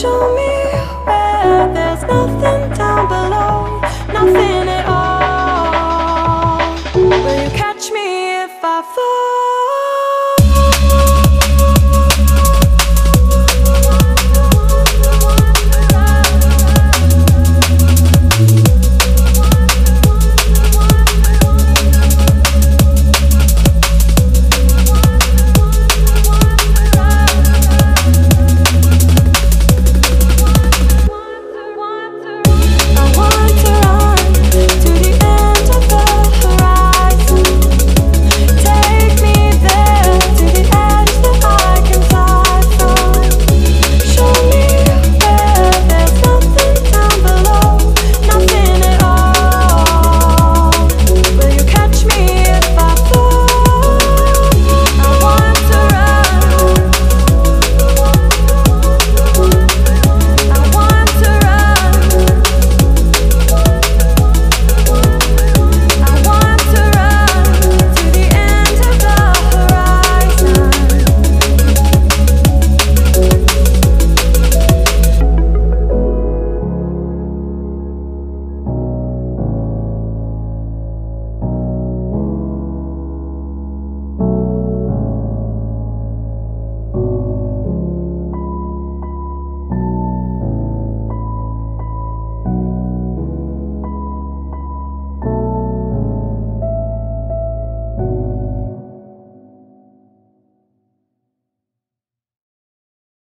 Show me where there's nothing